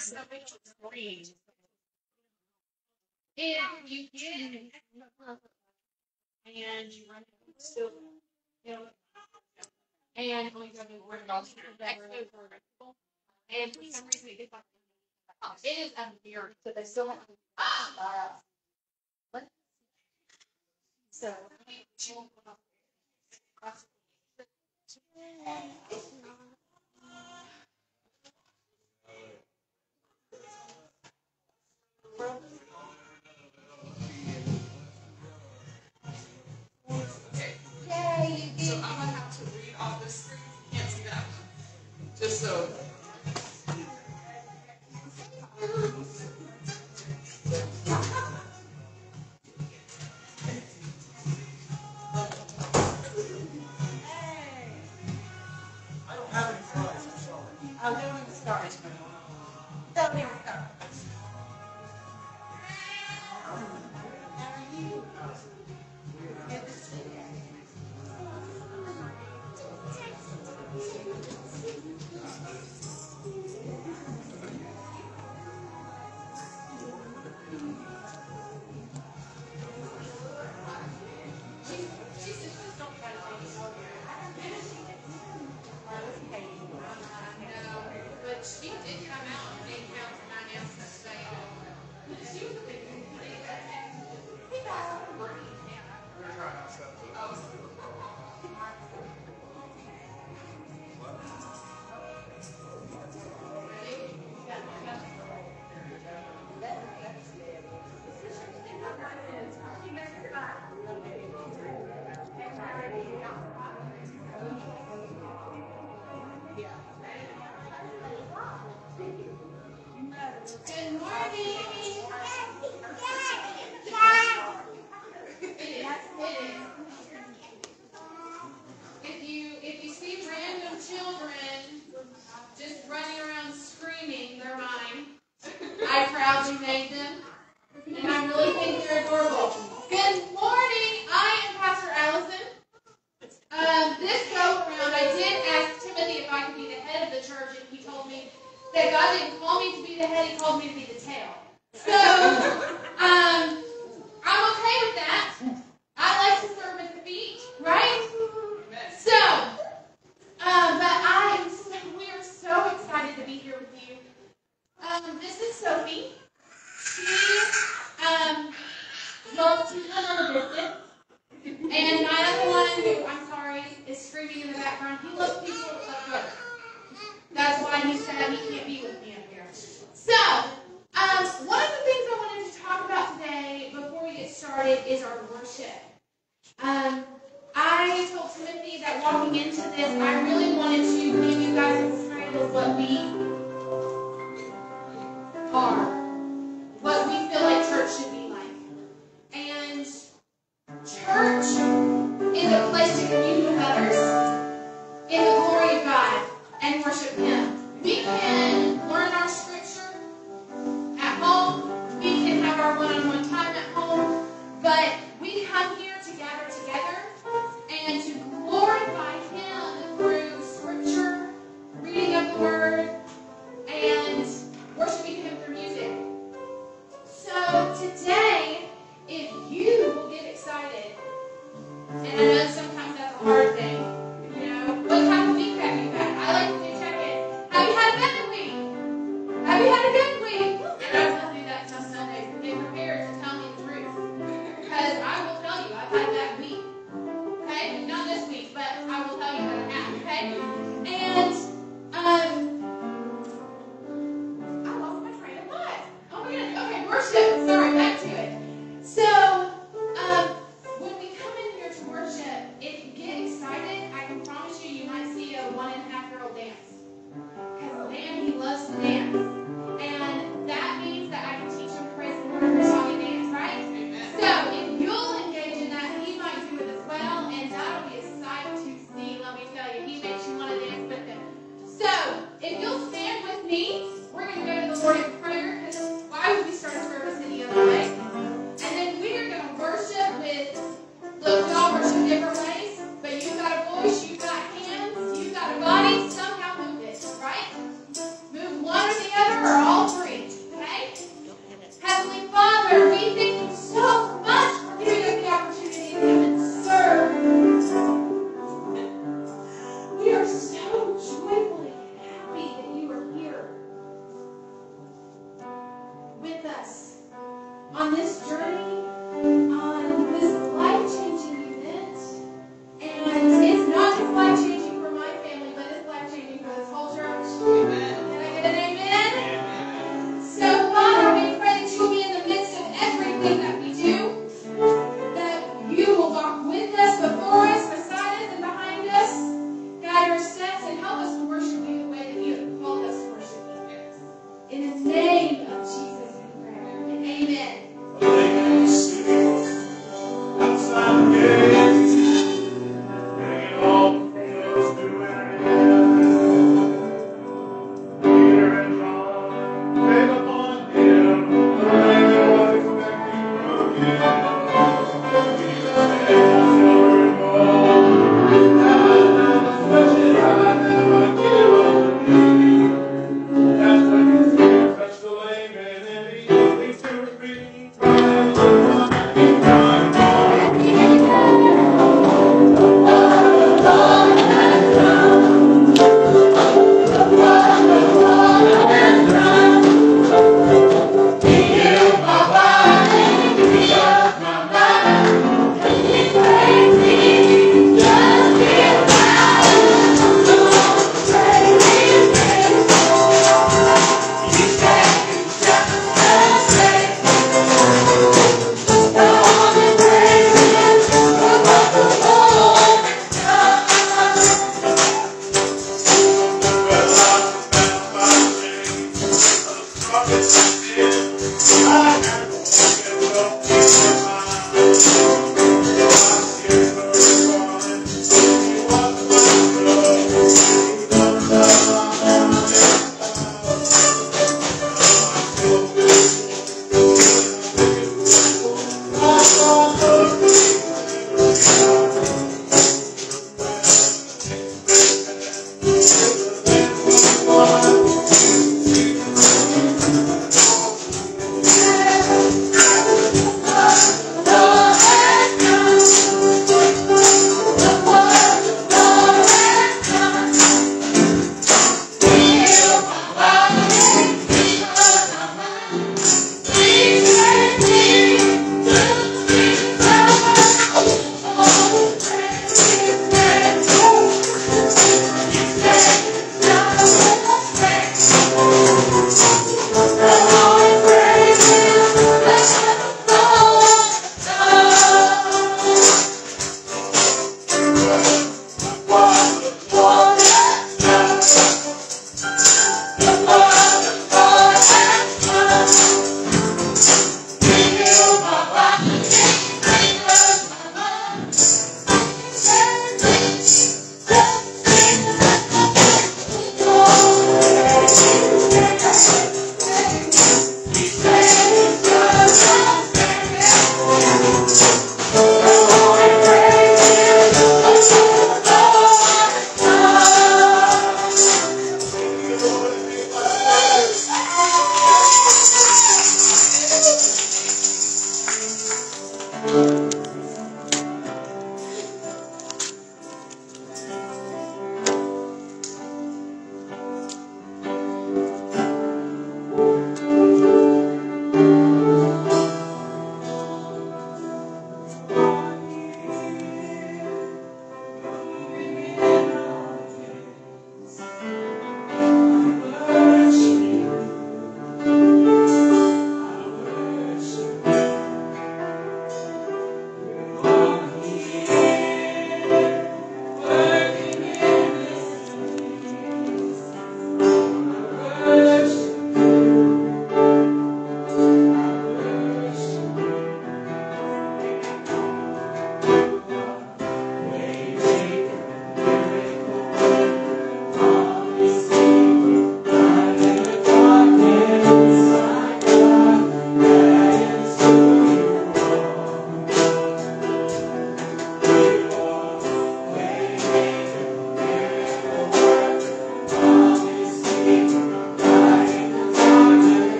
is. If you can, and you run still, you know, and only going to be and for some reason it is a mirror, so they still don't what? So she won't go Okay. Yay, so I'm gonna have to read all the screens. You can't see that. Just so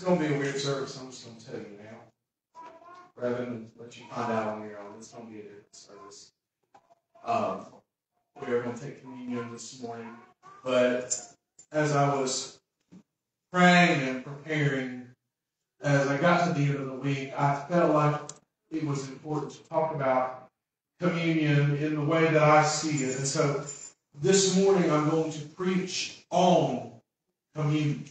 is going to be a weird service. I'm just going to tell you now. Rather than let you find out on your own, it's going to be a different service. Um, we are going to take communion this morning. But as I was praying and preparing, as I got to the end of the week, I felt like it was important to talk about communion in the way that I see it. And so this morning I'm going to preach on communion.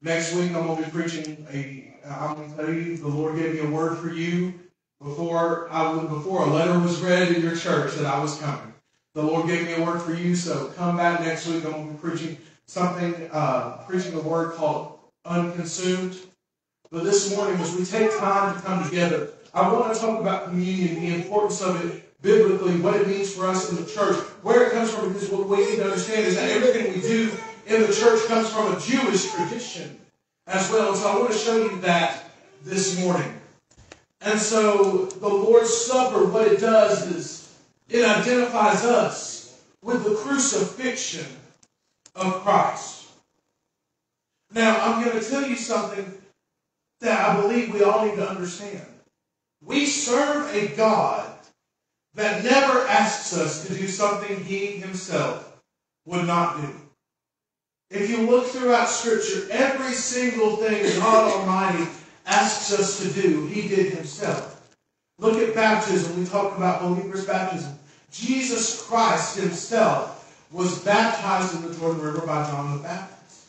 Next week I'm going to be preaching a. I'm going to tell you the Lord gave me a word for you before I before a letter was read in your church that I was coming. The Lord gave me a word for you, so come back next week. I'm going to be preaching something, uh, preaching a word called unconsumed. But this morning, as we take time to come together, I want to talk about communion, the importance of it biblically, what it means for us in the church, where it comes from, because what we need to understand is that everything we do in the church comes from a Jewish tradition as well. So I want to show you that this morning. And so the Lord's Supper, what it does is it identifies us with the crucifixion of Christ. Now, I'm going to tell you something that I believe we all need to understand. We serve a God that never asks us to do something he himself would not do. If you look throughout Scripture, every single thing God Almighty asks us to do, he did himself. Look at baptism. We talk about believers' baptism. Jesus Christ himself was baptized in the Jordan River by John the Baptist.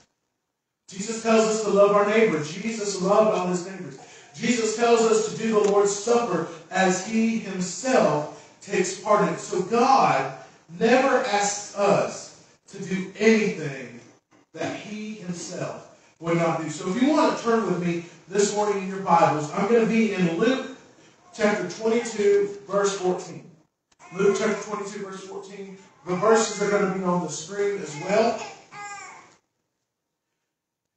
Jesus tells us to love our neighbor. Jesus loved all his neighbors. Jesus tells us to do the Lord's Supper as he himself takes part in it. So God never asks us to do anything that he himself would not do. So if you want to turn with me this morning in your Bibles, I'm going to be in Luke chapter 22, verse 14. Luke chapter 22, verse 14. The verses are going to be on the screen as well.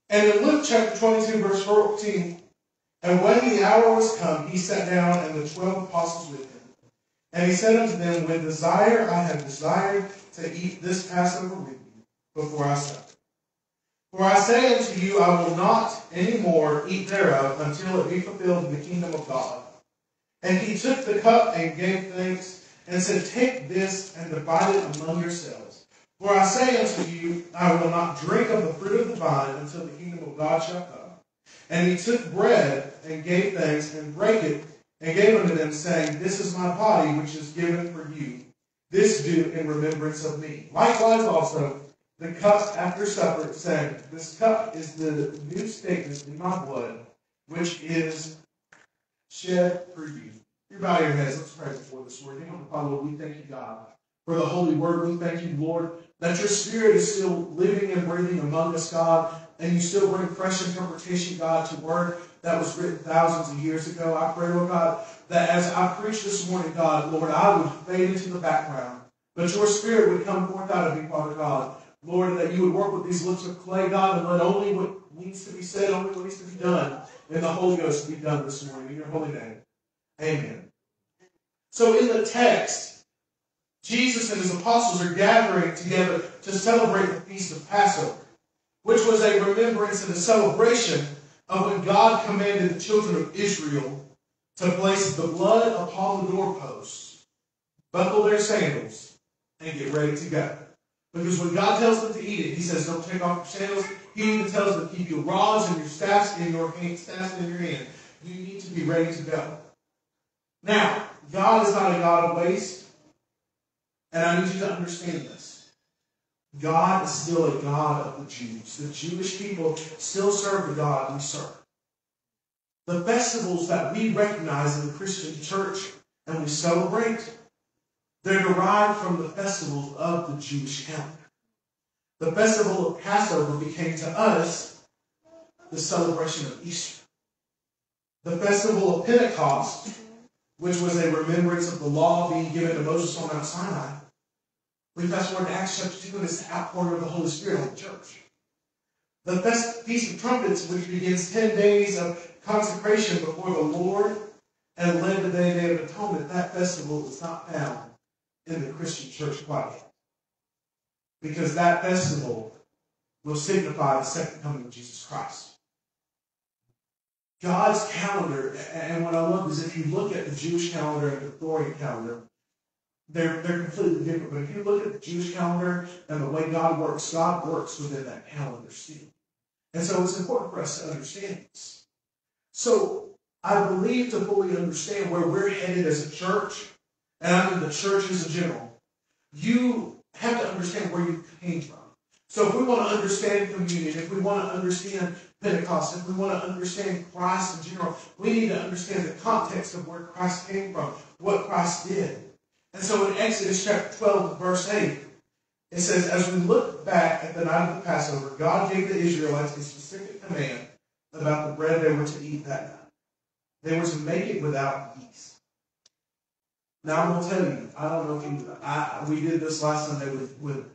And in Luke chapter 22, verse 14, and when the hour was come, he sat down and the twelve apostles with him. And he said unto them, With desire I have desired to eat this Passover with you before I suffer. For I say unto you, I will not any more eat thereof until it be fulfilled in the kingdom of God. And he took the cup and gave thanks, and said, Take this and divide it among yourselves. For I say unto you, I will not drink of the fruit of the vine until the kingdom of God shall come. And he took bread and gave thanks and brake it and gave unto them, saying, This is my body which is given for you. This do in remembrance of me. Likewise also the cup after supper, saying, This cup is the new testament in my blood, which is shed for you. You bow your heads. Let's pray before this word. Heavenly Father, we thank you, God, for the holy word. We thank you, Lord, that your spirit is still living and breathing among us, God, and you still bring fresh interpretation, God, to word that was written thousands of years ago. I pray, Lord God, that as I preach this morning, God, Lord, I would fade into the background, but your spirit would come forth out of me, Father God. Lord, that you would work with these lips of clay, God, and let only what needs to be said, only what needs to be done in the Holy Ghost be done this morning. In your holy name. Amen. So in the text, Jesus and his apostles are gathering together to celebrate the feast of Passover, which was a remembrance and a celebration of when God commanded the children of Israel to place the blood upon the doorposts, buckle their sandals, and get ready to go. Because when God tells them to eat it, He says, "Don't take off your sandals." He even tells them keep your rods and your staffs in your hand, staffs in your hand. You need to be ready to go. Now, God is not a God of waste, and I need you to understand this. God is still a God of the Jews. The Jewish people still serve the God we serve. The festivals that we recognize in the Christian church and we celebrate, they're derived from the festivals of the Jewish calendar. The festival of Passover became to us the celebration of Easter. The festival of Pentecost, which was a remembrance of the law being given to Moses on Mount Sinai, we fast forward to Acts chapter 2, and it's the outpouring of the Holy Spirit on the church. The Feast of Trumpets, which begins 10 days of consecration before the Lord and led the Day of Atonement, that festival is not found in the Christian church quite. Because that festival will signify the second coming of Jesus Christ. God's calendar, and what I love is if you look at the Jewish calendar and the Gregorian calendar, they're, they're completely different. But if you look at the Jewish calendar and the way God works, God works within that calendar still. And so it's important for us to understand this. So I believe to fully understand where we're headed as a church, and the churches in general, you have to understand where you came from. So if we want to understand communion, if we want to understand Pentecost, if we want to understand Christ in general, we need to understand the context of where Christ came from, what Christ did. And so in Exodus chapter 12, verse 8, it says, As we look back at the night of the Passover, God gave the Israelites a specific command about the bread they were to eat that night. They were to make it without yeast. Now I'm going to tell you, I don't know if you, I, we did this last Sunday with, with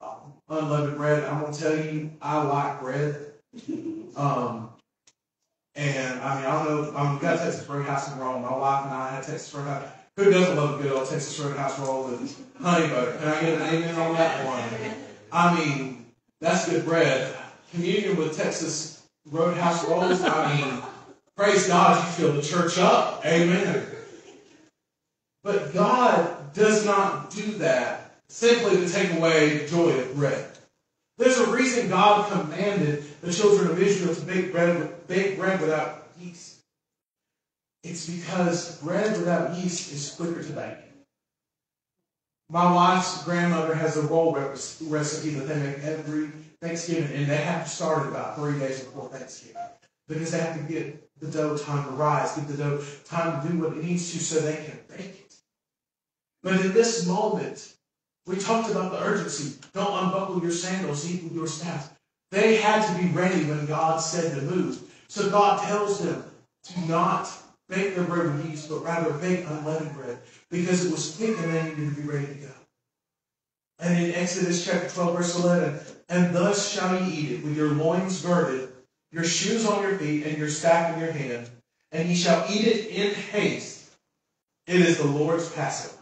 um, unleavened bread. I'm going to tell you, I like bread. Um, and I mean, I don't know, um, we got Texas Roadhouse in Rome. My wife and I had Texas Roadhouse. Who doesn't love a good old Texas Roadhouse roll with honey butter? Can I get an amen on that one? I mean, that's good bread. Communion with Texas Roadhouse rolls, I mean, praise God, you fill the church up. Amen. But God does not do that simply to take away the joy of bread. There's a reason God commanded the children of Israel to bake bread, bake bread without yeast. It's because bread without yeast is quicker to bake. My wife's grandmother has a roll recipe that they make every Thanksgiving, and they have to start it about three days before Thanksgiving because they have to get the dough time to rise, give the dough time to do what it needs to so they can bake it. But in this moment, we talked about the urgency. Don't unbuckle your sandals, eat with your staff. They had to be ready when God said to move. So God tells them to not bake their bread with yeast, but rather bake unleavened bread because it was quick and they needed to be ready to go. And in Exodus chapter 12, verse 11, and thus shall ye eat it with your loins girded, your shoes on your feet, and your staff in your hand, and ye shall eat it in haste. It is the Lord's Passover.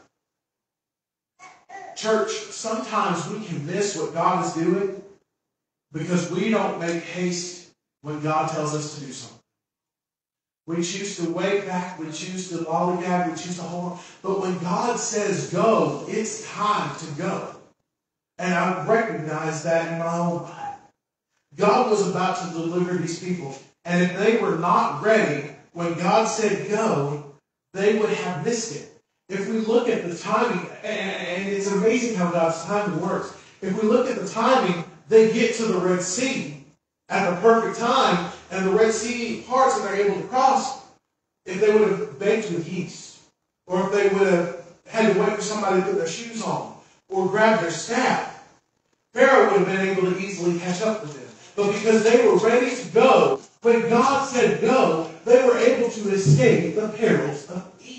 Church, sometimes we can miss what God is doing because we don't make haste when God tells us to do something. We choose to wait back. We choose to lollygag. We choose to hold on. But when God says go, it's time to go. And I recognize that in my own life. God was about to deliver these people. And if they were not ready when God said go, they would have missed it. If we look at the timing, and it's amazing how God's timing works. If we look at the timing, they get to the Red Sea at the perfect time, and the Red Sea parts and they're able to cross, if they would have baked with yeast, or if they would have had to wait for somebody to put their shoes on, or grab their staff, Pharaoh would have been able to easily catch up with them. But because they were ready to go, when God said go, they were able to escape the perils of Egypt.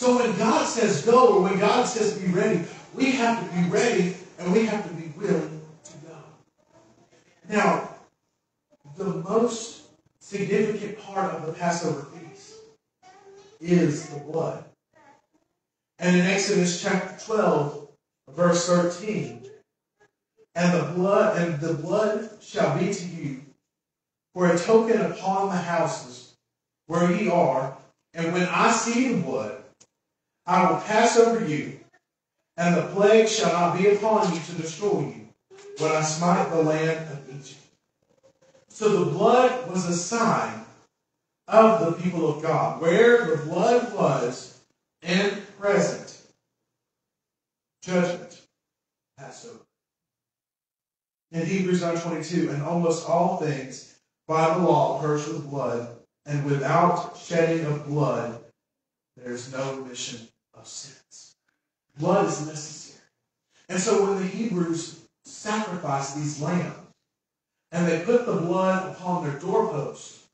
So when God says go, or when God says be ready, we have to be ready and we have to be willing to go. Now, the most significant part of the Passover feast is the blood. And in Exodus chapter 12, verse 13, and the blood and the blood shall be to you for a token upon the houses where ye are, and when I see the blood, I will pass over you, and the plague shall not be upon you to destroy you, when I smite the land of Egypt. So the blood was a sign of the people of God. Where the blood was and present, judgment, Passover. In Hebrews 9.22, and almost all things by the law purged with blood, and without shedding of blood, there is no remission of sins. Blood is necessary. And so when the Hebrews sacrificed these lambs, and they put the blood upon their doorposts,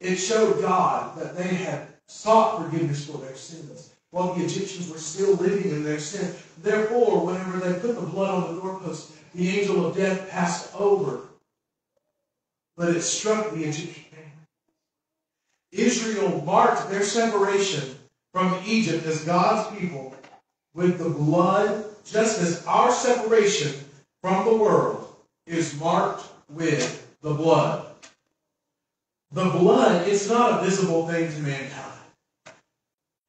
it showed God that they had sought forgiveness for their sins while the Egyptians were still living in their sin. Therefore, whenever they put the blood on the doorpost, the angel of death passed over, but it struck the Egyptian family. Israel marked their separation from Egypt as God's people with the blood, just as our separation from the world is marked with the blood. The blood, it's not a visible thing to mankind.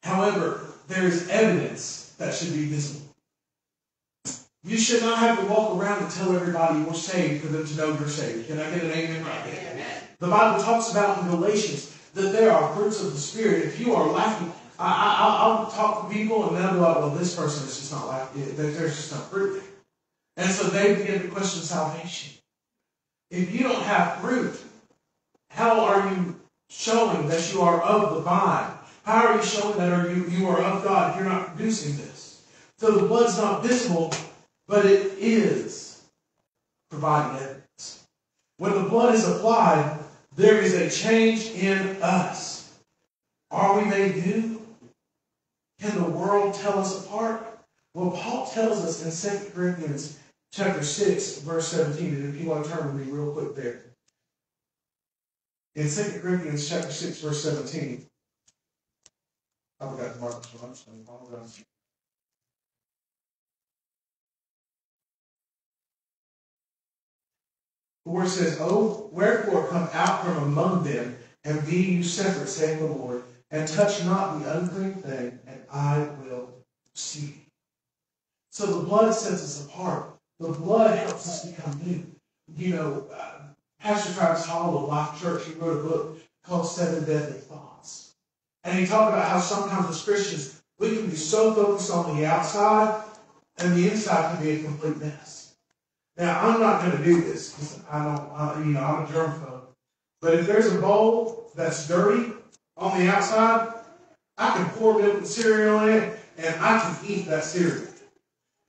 However, there is evidence that should be visible. You should not have to walk around and tell everybody you're saved for them to know you're saved. Can I get an amen right there? Amen. The Bible talks about in Galatians that there are fruits of the Spirit. If you are lacking, I, I, I'll- I'll talk to people and they'll be like, well, this person is just not like, there- there's just no fruit. And so they begin to question salvation. If you don't have fruit, how are you showing that you are of the vine? How are you showing that are you, you are of God if you're not producing this? So the blood's not visible, but it is providing evidence. When the blood is applied, there is a change in us. Are we made new? Can the world tell us apart? Well, Paul tells us in 2 Corinthians chapter 6, verse 17, and if you want to turn with me real quick there. In 2 Corinthians chapter 6, verse 17. I forgot to mark this one. I'm. For it says, Oh, wherefore come out from among them, and be you separate, saying the Lord, and touch not the unclean thing, and I will see. So the blood sets us apart. The blood helps us become new. You know, uh, Pastor Travis Hall of Life Church, he wrote a book called Seven Deadly Thoughts. And he talked about how sometimes as Christians, we can be so focused on the outside, and the inside can be a complete mess. Now, I'm not going to do this because I don't, uh, you know, I'm a germaphobe. But if there's a bowl that's dirty on the outside, I can pour milk and cereal in it, and I can eat that cereal.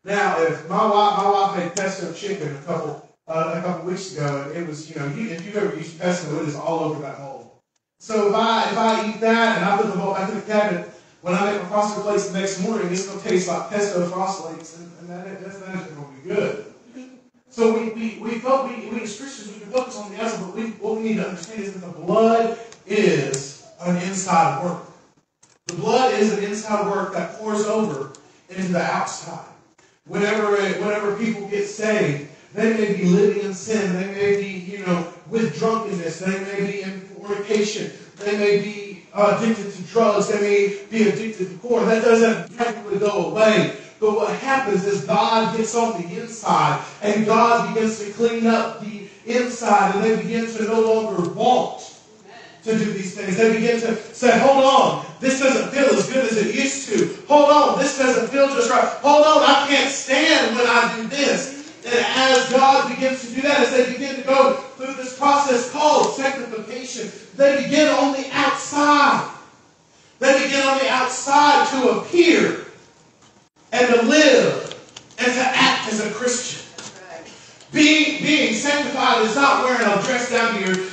Now, if my wife, my wife made pesto chicken a couple uh, a couple weeks ago, and it was, you know, you, if you've ever used pesto, it is all over that bowl. So if I if I eat that and I put the bowl back in the cabinet, when I make my frosted flakes the next morning, it's gonna taste like pesto frosted flakes, and, and that, that's not gonna be good. So we we we, felt, we we as Christians we can focus on the outside, but we, what we need to understand is that the blood is an inside work. The blood is an inside work that pours over into the outside. Whenever it, whenever people get saved, they may be living in sin. They may be, you know, with drunkenness. They may be in fornication. They may be uh, addicted to drugs. They may be addicted to porn. That doesn't magically go away. But what happens is God gets on the inside and God begins to clean up the inside and they begin to no longer want to do these things. They begin to say, hold on, this doesn't feel as good as it used to. Hold on, this doesn't feel just right. Hold on, I can't stand when I do this. And as God begins to do that, as they begin to go through this process called sanctification, they begin on the outside. They begin on the outside to appear and to live and to act as a Christian. Being, being sanctified is not wearing a dress down to your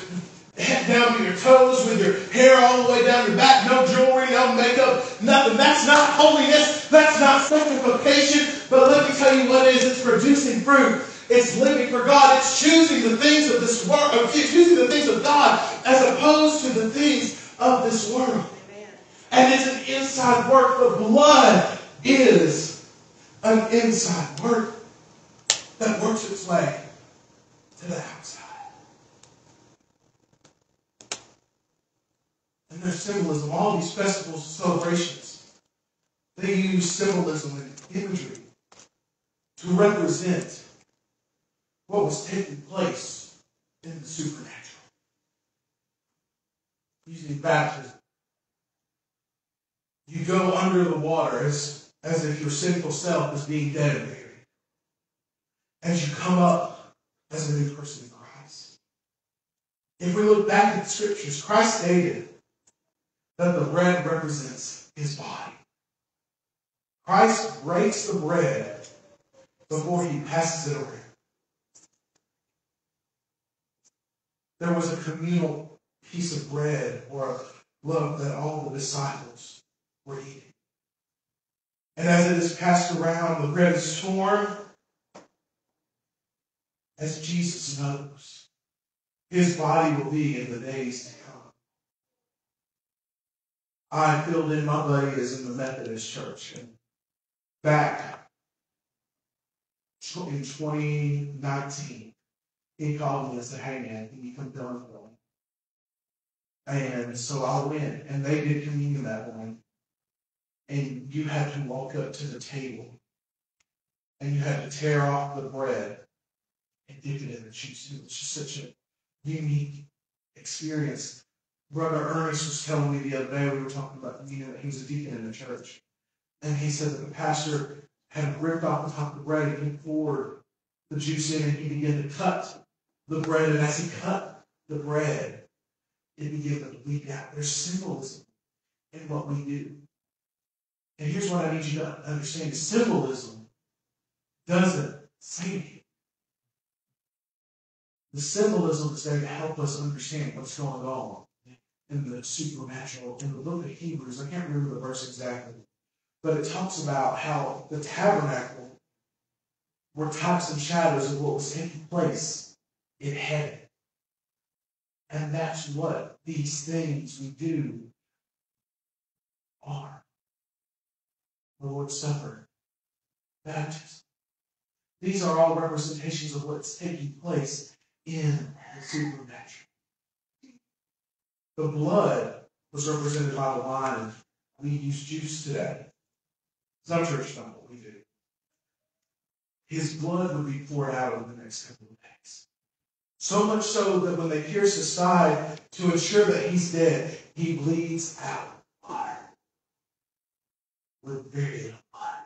head down to your toes with your hair all the way down your back, no jewelry, no makeup, nothing. That's not holiness. That's not sanctification. But let me tell you what it is. It's producing fruit. It's living for God. It's choosing the things of this world, choosing the things of God as opposed to the things of this world. And it's an inside work. The blood is an inside work that works its way to the outside. There's symbolism. All these festivals and celebrations, they use symbolism and imagery to represent what was taking place in the supernatural. Using baptism. You go under the water as, as if your sinful self is being dead and buried. As you come up as a new person in Christ. If we look back at the scriptures, Christ stated that the bread represents his body. Christ breaks the bread before he passes it around. There was a communal piece of bread or a loaf that all the disciples were eating. And as it is passed around, the bread is torn as Jesus knows his body will be in the days. I filled in my is in the Methodist church. And back in 2019, he called me and said, Hey man, can you come in for me? And so I went, and they did communion that morning. And you had to walk up to the table, and you had to tear off the bread and dip it in the juice. It was just such a unique experience. Brother Ernest was telling me the other day, we were talking about, you know, he was a deacon in the church. And he said that the pastor had ripped off the top of the bread and he poured the juice in and he began to cut the bread. And as he cut the bread, it began to leak out. There's symbolism in what we do. And here's what I need you to understand symbolism doesn't save you. The symbolism is there to help us understand what's going on in the supernatural. In the book of Hebrews, I can't remember the verse exactly, but it talks about how the tabernacle were types and shadows of what was taking place in heaven. And that's what these things we do are. The Lord's Supper, baptism. These are all representations of what's taking place in the supernatural. The blood was represented by the wine. We use juice today. Some churches don't, we do. His blood would be poured out over the next couple of days. So much so that when they pierce his side to ensure that he's dead, he bleeds out. With very little blood.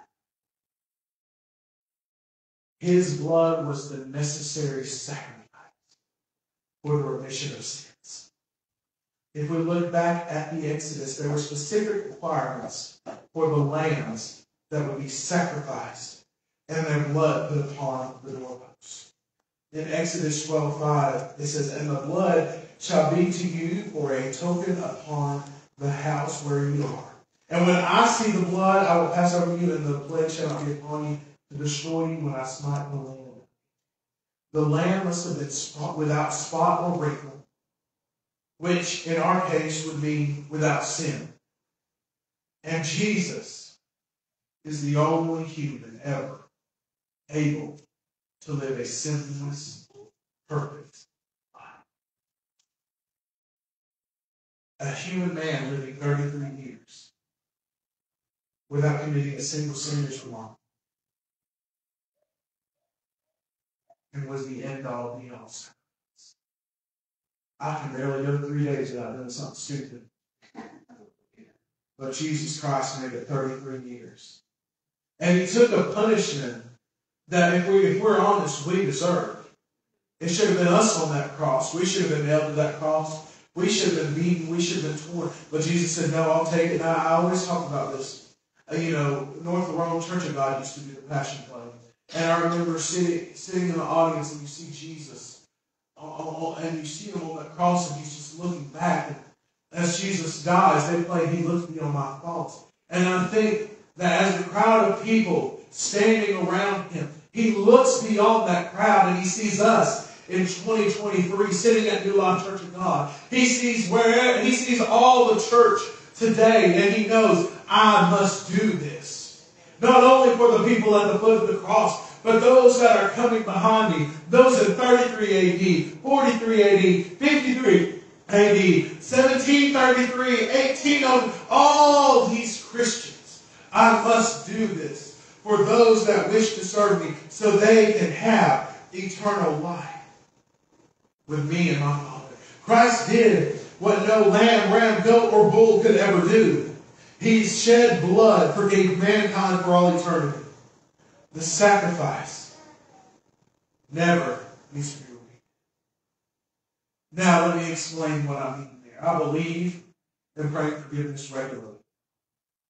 His blood was the necessary sacrifice for the remission of sins. If we look back at the Exodus, there were specific requirements for the lambs that would be sacrificed and their blood put upon the doorposts. In Exodus 12:5, it says, And the blood shall be to you for a token upon the house where you are. And when I see the blood, I will pass over you, and the plague shall not be upon you to destroy you when I smite the land. The lamb must have been without spot or wrinkle, which in our case would be without sin. And Jesus is the only human ever able to live a sinless, perfect life. A human man living 33 years without committing a single sin is wrong. And was the end all be all. I can barely go three days without doing something stupid. But Jesus Christ made it 33 years. And he took a punishment that if, we, if we're honest, we deserve. It should have been us on that cross. We should have been nailed to that cross. We should have been beaten. We should have been torn. But Jesus said, No, I'll take it. I, always talk about this. Uh, you know, North Rome Church of God used to do the Passion Play. And I remember sitting, sitting in the audience and you see Jesus. And you see him on that cross and he's just looking back. And as Jesus dies, they play He Looks Beyond My Thoughts. And I think that as the crowd of people standing around him, he looks beyond that crowd and he sees us in 2023 sitting at New Life Church of God. He sees where he sees all the church today and he knows I must do this. Not only for the people at the foot of the cross, but those that are coming behind me, those in 33 AD, 43 AD, 53 AD, 1733, 18, all these Christians. I must do this for those that wish to serve me so they can have eternal life with me and my Father. Christ did what no lamb, ram, goat, or bull could ever do. He shed blood, forgave mankind for all eternity. The sacrifice never needs to be repeated. Now, let me explain what I mean there. I believe in praying forgiveness regularly.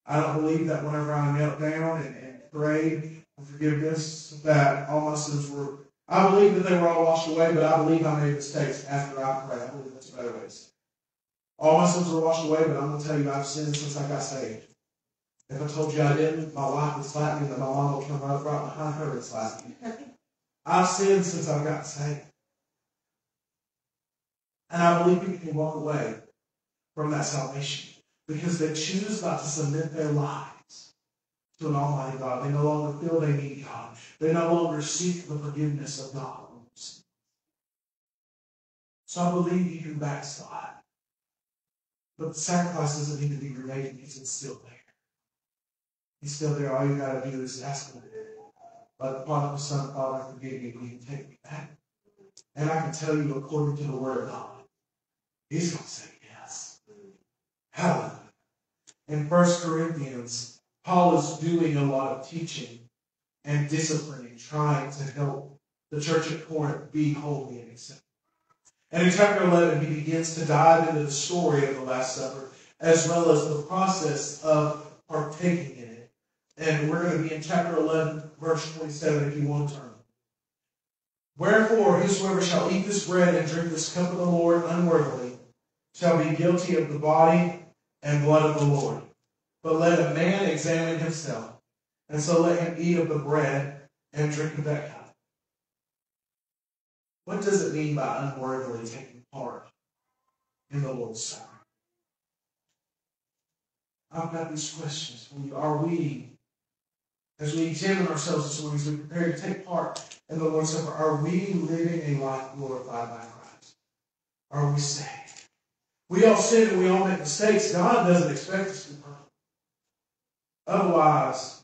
I don't believe that whenever I knelt down and, and prayed for forgiveness, that all my sins were. I believe that they were all washed away, but I believe I made mistakes after I prayed. I believe that's better way to say All my sins were washed away, but I'm going to tell you I've sinned since I got saved. If I told you I didn't, my wife would slap me, and my mom would come right, right behind her and slap me. I've sinned since I got saved. And I believe people can walk away from that salvation because they choose not to submit their lives to an almighty God. They no longer feel they need God. They no longer seek the forgiveness of God. So I believe you can backslide. But the sacrifice doesn't need to be remade it's still there. He's still there. All you got to do is ask him. Like the prodigal son, Father, forgive me. Will you take me back? And I can tell you, according to the word of God, he's going to say yes. Hallelujah. In 1 Corinthians, Paul is doing a lot of teaching and disciplining, trying to help the church at Corinth be holy and acceptable. And in chapter 11, he begins to dive into the story of the Last Supper, as well as the process of partaking. And we're going to be in chapter 11, verse 27, if you want to turn. Wherefore, whosoever shall eat this bread and drink this cup of the Lord unworthily shall be guilty of the body and blood of the Lord. But let a man examine himself, and so let him eat of the bread and drink of that cup. What does it mean by unworthily taking part in the Lord's Supper? I've got these questions for you. Are we, as we examine ourselves this morning, as we prepare to take part in the Lord's Supper, are we living a life glorified by Christ? Are we saved? We all sin and we all make mistakes. God doesn't expect us to be perfect. Otherwise,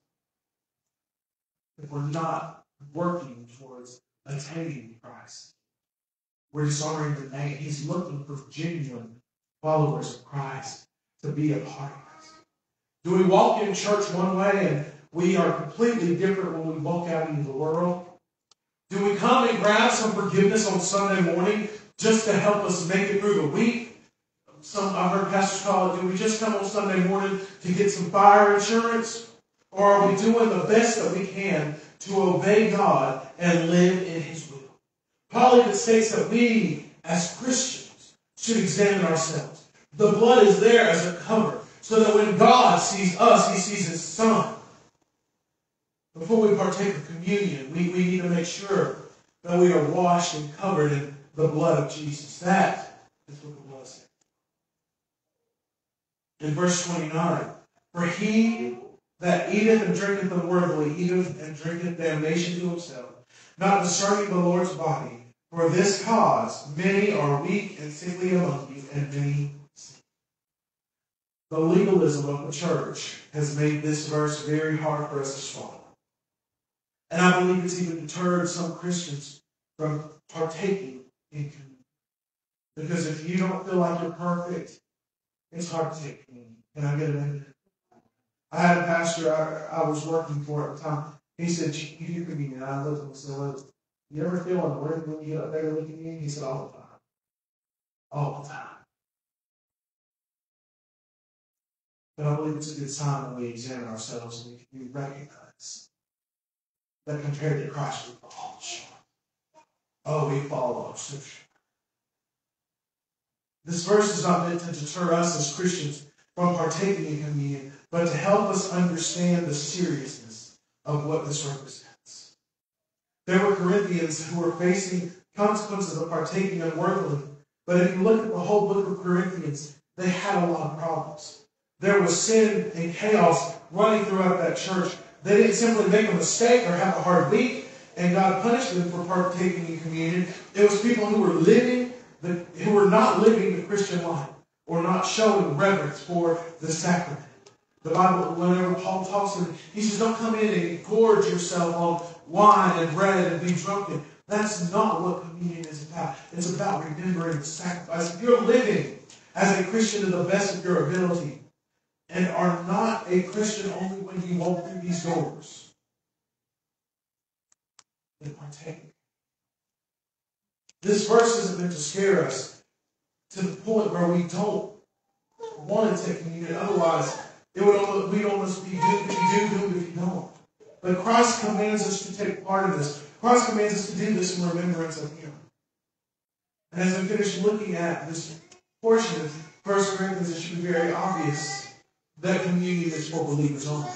if we're not working towards attaining Christ, we're dishonoring the name. He's looking for genuine followers of Christ to be a part of us. Do we walk in church one way and we are completely different when we walk out into the world? Do we come and grab some forgiveness on Sunday morning just to help us make it through the week? Some I've heard pastors call it, do we just come on Sunday morning to get some fire insurance? Or are we doing the best that we can to obey God and live in His will? Paul even states that we, as Christians, should examine ourselves. The blood is there as a cover, so that when God sees us, He sees His Son. Before we partake of communion, we, we need to make sure that we are washed and covered in the blood of Jesus. That is what the blood says. In verse 29, For he that eateth and drinketh unworthily eateth and drinketh damnation to himself, not discerning the Lord's body. For this cause many are weak and sickly among you, and many. The legalism of the church has made this verse very hard for us to swallow. And I believe it's even deterred some Christians from partaking in communion. Because if you don't feel like you're perfect, it's hard to take communion. Can I get an I had a pastor I, I was working for at the time. He said, You do communion. And I looked at him and said, You ever feel unworthy when you get up there to look at me? He said, All the time. All the time. But I believe it's a good sign when we examine ourselves and we, we recognize that compared to Christ, we fall short. Oh, we fall so short. This verse is not meant to deter us as Christians from partaking in communion, but to help us understand the seriousness of what this represents. There were Corinthians who were facing consequences of partaking unworthily, but if you look at the whole book of Corinthians, they had a lot of problems. There was sin and chaos running throughout that church. They didn't simply make a mistake or have a hard week, and God punished them for partaking in communion. It was people who were living, the, who were not living the Christian life or not showing reverence for the sacrament. The Bible, whenever Paul talks to them, he says, don't come in and gorge yourself on wine and bread and be drunken. That's not what communion is about. It's about remembering the sacrifice. If you're living as a Christian to the best of your ability and are not a Christian only when you walk through these doors, then partake. This verse isn't meant to scare us to the point where we don't want to take communion. Otherwise, it would almost, we'd almost be doomed if you do, doomed if you don't. But Christ commands us to take part in this. Christ commands us to do this in remembrance of Him. And as I finish looking at this portion of 1 Corinthians, it should be very obvious that communion is for believers only.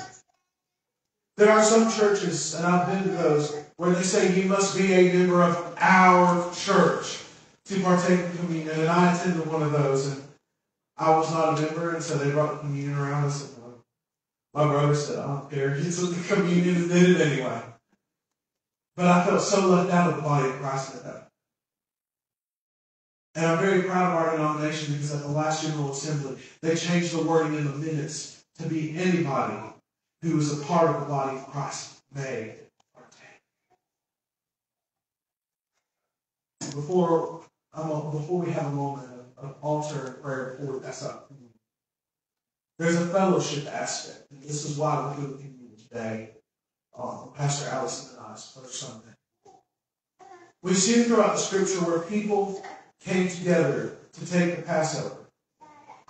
There are some churches, and I've been to those, where they say you must be a member of our church to partake in communion. And I attended one of those, and I was not a member, and so they brought the communion around. Said, well, my brother said, I don't care. He took the communion and did it anyway. But I felt so left out of the body of Christ at that And I'm very proud of our denomination because at the last General Assembly, they changed the wording in the minutes to be anybody who is a part of the body of Christ may partake. Before, um, before we have a moment of, of altar and prayer before pass up, there's a fellowship aspect. And this is why we're doing communion today. Uh, Pastor Allison and I's first Sunday. We've seen throughout the scripture where people came together to take the Passover.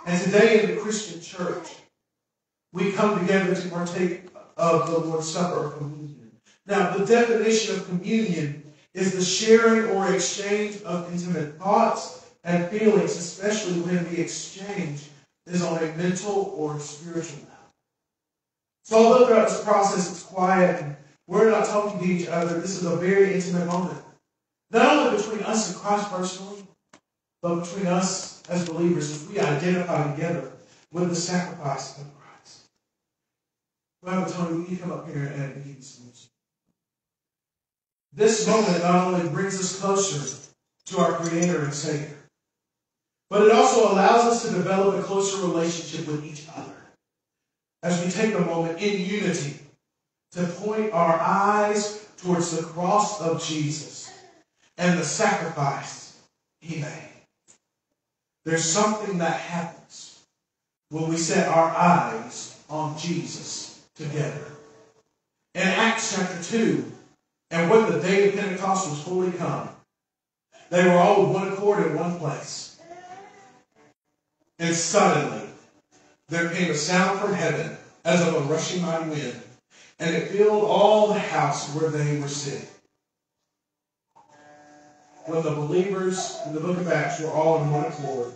And today in the Christian church, we come together to partake of the Lord's Supper or communion. Now, the definition of communion is the sharing or exchange of intimate thoughts and feelings, especially when the exchange is on a mental or spiritual level. So, although throughout this process it's quiet and we're not talking to each other, this is a very intimate moment. Not only between us and Christ personally, but between us as believers as we identify together with the sacrifice of Christ. Well, Tony, will you come up here and lead music? This moment not only brings us closer to our Creator and Savior, but it also allows us to develop a closer relationship with each other as we take a moment in unity to point our eyes towards the cross of Jesus and the sacrifice he made. There's something that happens when we set our eyes on Jesus together. In Acts chapter 2, and when the day of Pentecost was fully come, they were all with one accord in one place. And suddenly there came a sound from heaven as of a rushing mighty wind, and it filled all the house where they were sitting. When the believers in the book of Acts were all in one accord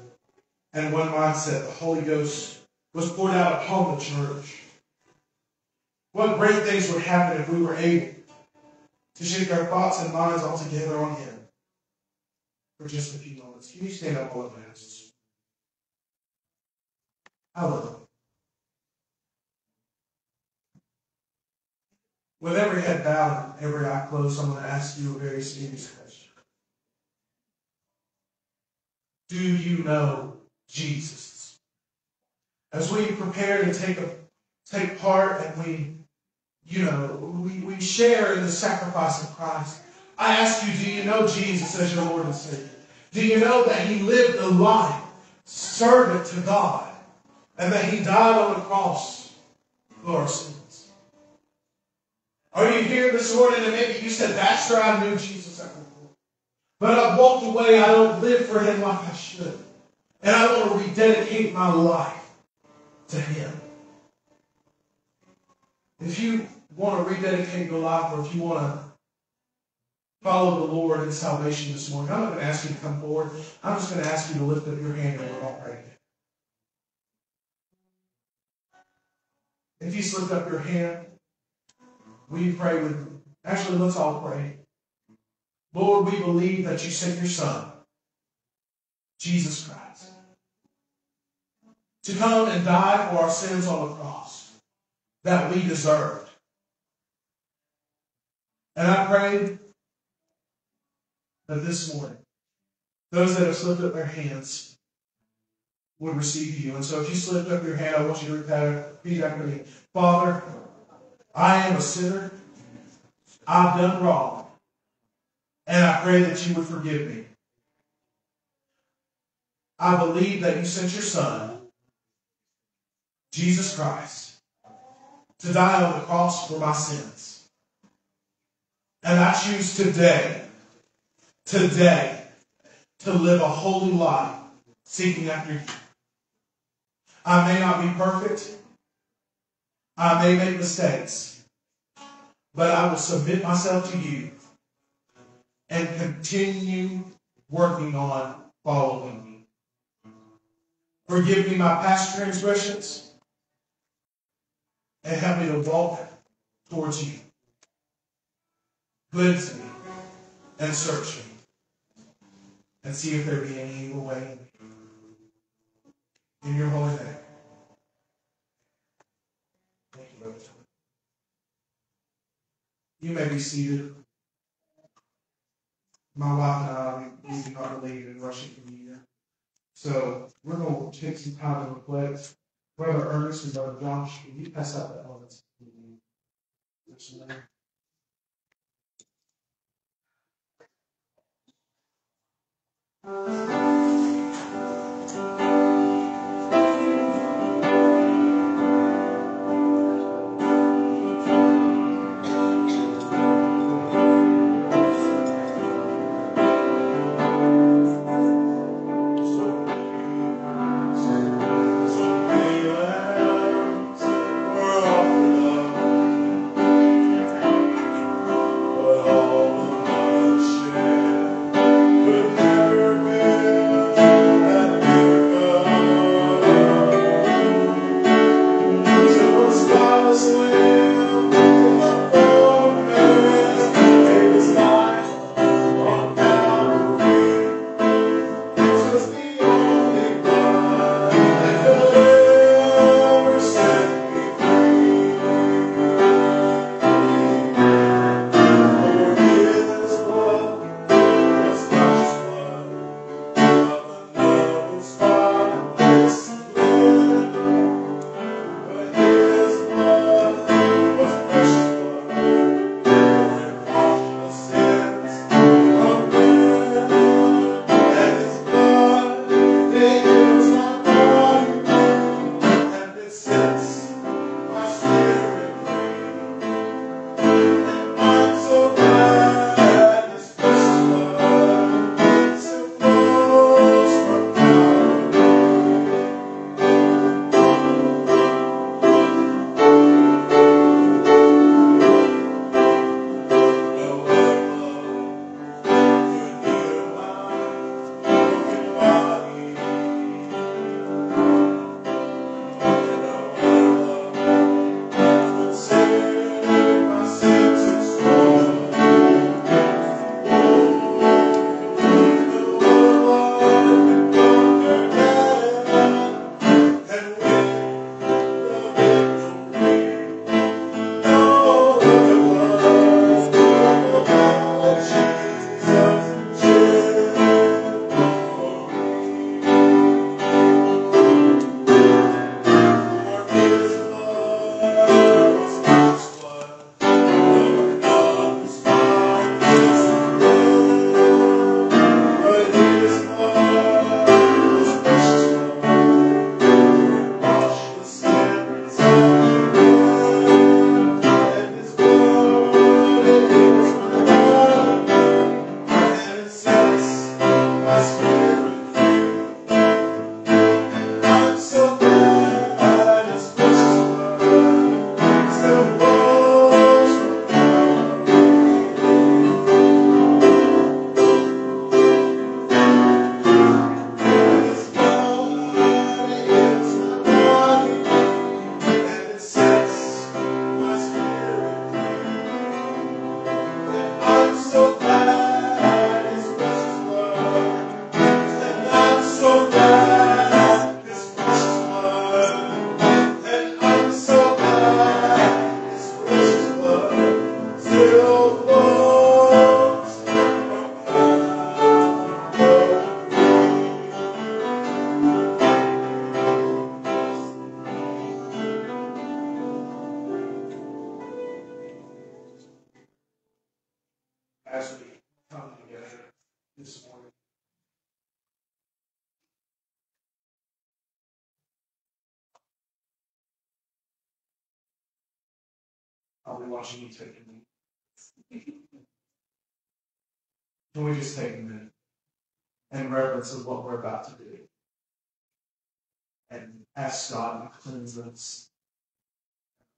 and one mindset, the Holy Ghost was poured out upon the church. What great things would happen if we were able to shake our thoughts and minds all together on Him for just a few moments. Can you stand up all at once? Hallelujah. With every head bowed and every eye closed, I'm going to ask you a very serious question. Do you know Jesus? As we prepare to take a take part and we, you know, we, we share in the sacrifice of Christ, I ask you, do you know Jesus as your Lord and Savior? Do you know that He lived a life servant to God and that He died on the cross for our sins? Are you here this morning and maybe you said, Pastor, I knew Jesus. But I've walked away, I don't live for Him like I should. And I want to rededicate my life to Him. If you want to rededicate your life or if you want to follow the Lord in salvation this morning, I'm not going to ask you to come forward. I'm just going to ask you to lift up your hand and we're all praying. If you slipped up your hand, will you pray with me? Actually, let's all pray. Lord, we believe that you sent your Son, Jesus Christ, to come and die for our sins on the cross that we deserved. And I pray that this morning, those that have slipped up their hands would receive you. And so if you slipped up your hand, I want you to repeat after me. Father, I am a sinner. I've done wrong. And I pray that you would forgive me. I believe that you sent your Son, Jesus Christ, to die on the cross for my sins. And I choose today, today, to live a holy life seeking after you. I may not be perfect. I may make mistakes. But I will submit myself to you and continue working on following me. Forgive me my past transgressions and help me to walk towards you. Cleanse me and search me and see if there be any evil way in me. In your holy name. Thank you, Brother You may be seated. My wife and I, we do not believe in Russian communion. So we're going to take some time to reflect. Brother Ernest and Brother Josh, can you pass out the elements? There's some watching you take a minute. Can we just take a minute in reverence of what we're about to do? And ask God to cleanse us,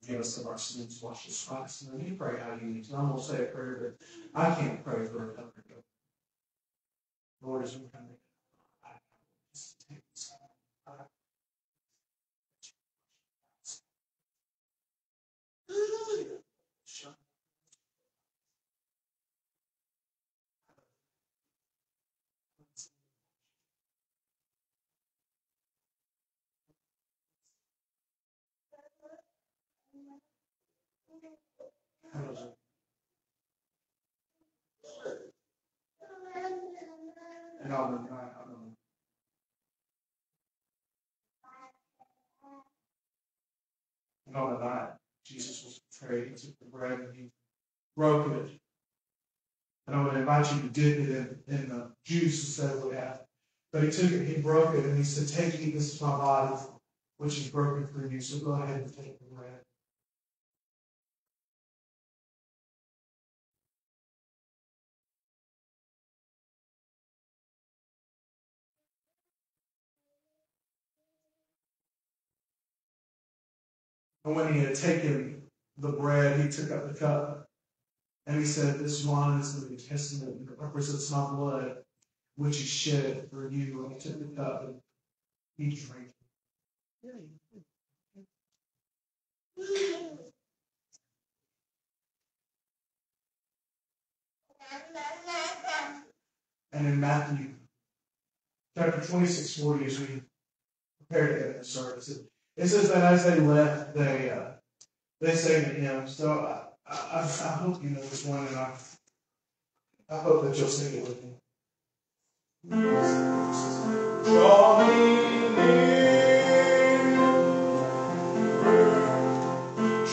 give us of our sins, wash us Christ. And then you pray how you need to. I'm going to say a prayer that I can't pray for a couple Lord, as we come to And on the night, Jesus was betrayed. He took the bread and he broke it. And I would invite you to dip it in, in the juice instead of what happened. But he took it, he broke it, and he said, Take, eat, this is my body, which is broken for you. So go ahead and take the bread. And when he had taken the bread, he took up the cup. And he said, This wine is the New Testament, it represents my blood, which is shed for you. And he took the cup and he drank it. And in Matthew chapter 26, 40, as we prepare to end the service, it, says that as they left, they uh, they sang the hymn. So I, I, I hope you know this one, and I, I hope that you'll sing it with me. Draw me near,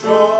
draw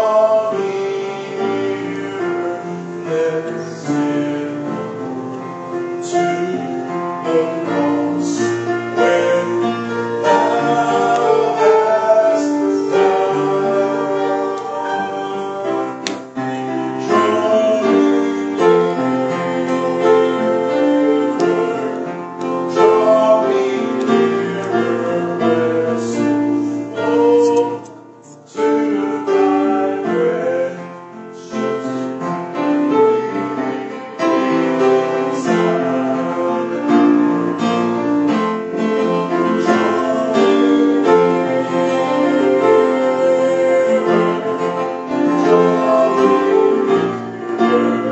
to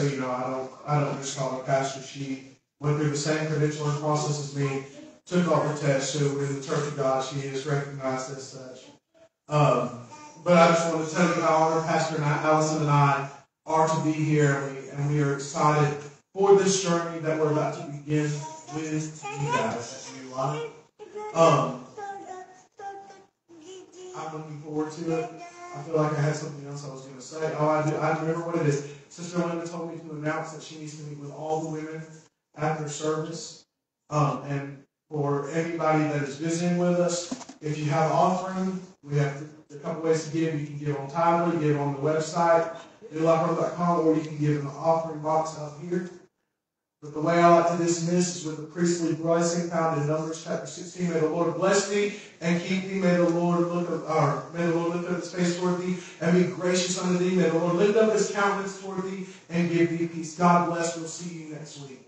so you know, I don't, I don't just call her pastor. She went through the same credentialing process as me, took all the tests, so in the Church of God, she is recognized as such. Um, but I just want to tell you how honored Pastor and I, Allison and I are to be here, and we, and we are excited for this journey that we're about to begin with you guys Um, I'm looking forward to it. I feel like I had something else I was going to say. Oh, I, do, I remember what it is. Sister Linda told me to announce that she needs to meet with all the women after service. Um, and for anybody that is visiting with us, if you have an offering, we have a couple ways to give. You can give on Tithe.ly, give on the website, newlifeworld.com, or you can give in the offering box up here. But the way I like to dismiss is with the priestly blessing found in Numbers chapter 16. May the Lord bless thee and keep thee. May the Lord look up, or may the Lord lift up his face toward thee and be gracious unto thee. May the Lord lift up his countenance toward thee and give thee peace. God bless. We'll see you next week.